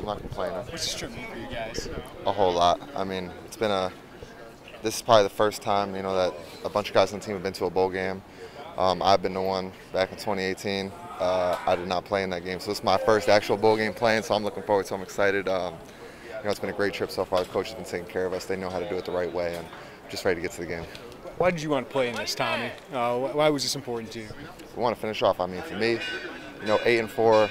I'm not complaining. What's this trip mean for you guys? A whole lot. I mean, it's been a. This is probably the first time you know that a bunch of guys on the team have been to a bowl game. Um, I've been the one back in 2018. Uh, I did not play in that game, so it's my first actual bowl game playing. So I'm looking forward to. it. I'm excited. Um, you know, it's been a great trip so far. The coach has been taking care of us. They know how to do it the right way, and I'm just ready to get to the game. Why did you want to play in this, Tommy? Uh, why was this important to you? we want to finish off. I mean, for me, you know, eight and four,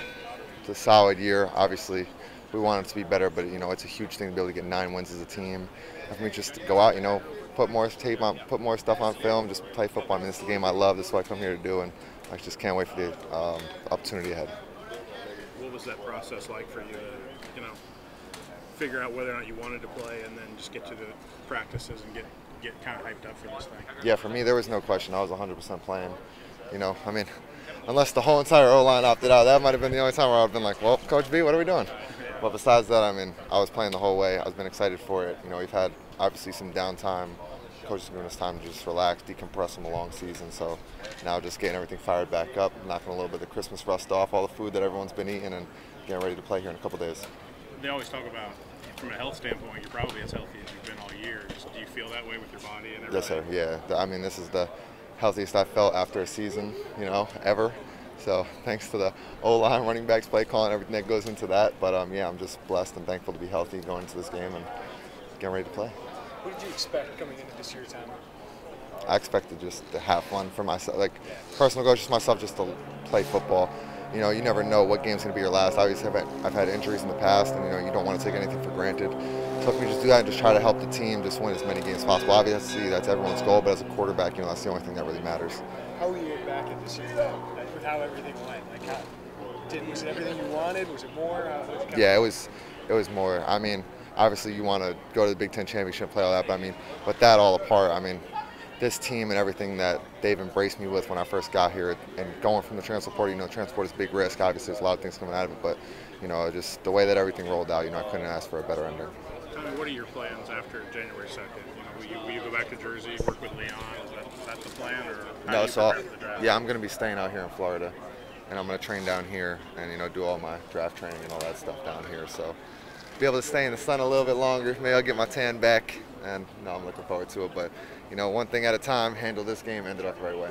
it's a solid year. Obviously, we want it to be better, but you know, it's a huge thing to be able to get nine wins as a team. For me, just go out, you know, put more tape on, put more stuff on film, just play football. I mean, this is the game I love. This is what I come here to do, and I just can't wait for the um, opportunity ahead. What was that process like for you to, you know, figure out whether or not you wanted to play and then just get to the practices and get get kind of hyped up for this thing? Yeah, for me, there was no question. I was 100% playing. You know, I mean, unless the whole entire O line opted out, that might have been the only time where I've been like, well, Coach B, what are we doing? But besides that, I mean, I was playing the whole way. I've been excited for it. You know, we've had obviously some downtime. Coach has given us time to just relax, decompress from a long season. So now just getting everything fired back up, knocking a little bit of the Christmas rust off, all the food that everyone's been eating, and getting ready to play here in a couple days. They always talk about, from a health standpoint, you're probably as healthy as you've been all year. Just, do you feel that way with your body and everything? Yes, sir. Yeah. I mean, this is the healthiest I've felt after a season, you know, ever. So thanks to the O line, running backs, play calling, everything that goes into that. But um, yeah, I'm just blessed and thankful to be healthy going into this game and getting ready to play. What did you expect coming into this year's Tommy? I expected just to have fun for myself, like personal goals, just myself, just to play football. You know, you never know what game's going to be your last. Obviously, I've had, I've had injuries in the past, and you know, you don't want to take anything for granted. So if we just do that and just try to help the team, just win as many games as possible. Obviously, that's everyone's goal, but as a quarterback, you know, that's the only thing that really matters. How were you back at this year like, with how everything went? Like, how, did, was it everything you wanted? Was it more? Uh, it Yeah, it was. It was more. I mean, obviously you want to go to the Big Ten championship, play all that. But I mean, but that all apart. I mean, this team and everything that they've embraced me with when I first got here, and going from the transfer portal. You know, transport is a big risk. Obviously, there's a lot of things coming out of it, but you know, just the way that everything rolled out. You know, I couldn't ask for a better ending. Tommy, what are your plans after January 2nd? You know, will you, will you go back to Jersey, work with Leon? Is that, is that the plan? Or No, so for the draft? yeah, I'm gonna be staying out here in Florida, and I'm gonna train down here, and you know, do all my draft training and all that stuff down here. So, be able to stay in the sun a little bit longer. Maybe I'll get my tan back, and no, I'm looking forward to it. But you know, one thing at a time. Handle this game, end it up the right way.